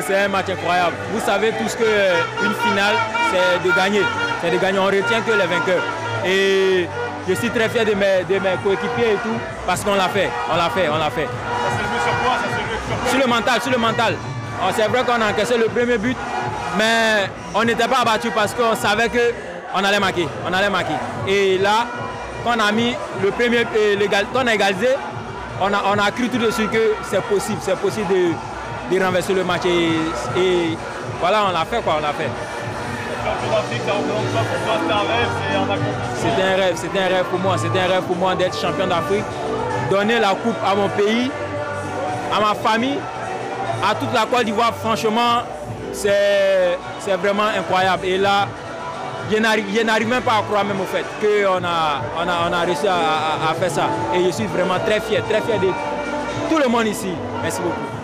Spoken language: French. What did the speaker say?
C'est un match incroyable. Vous savez tous qu'une finale, c'est de gagner. C'est de gagner. On retient que les vainqueurs. Et je suis très fier de mes, de mes coéquipiers et tout, parce qu'on l'a fait. On l'a fait, on l'a fait. Ça s'est joué sur quoi? Ça s'est joué sur quoi? Sur le mental, sur le mental. Oh, C'est vrai qu'on a encaissé le premier but, mais on n'était pas abattu parce qu'on savait qu'on allait marquer. On allait marquer. Et là, quand on a mis le premier, euh, quand on a égalisé, on a, on a cru tout de suite que c'est possible, c'est possible de, de renverser le match. Et, voilà, on l'a fait quoi, on l'a fait. C'était un rêve. C'était un rêve, pour moi, c'était un rêve pour moi d'être champion d'Afrique, donner la coupe à mon pays, à ma famille, à toute la Côte d'Ivoire. Franchement, c'est vraiment incroyable. Et là, je n'arrive même pas à croire même au fait qu'on a, on a, on a réussi à faire ça. Et je suis vraiment très fier, très fier de tout le monde ici. Merci beaucoup.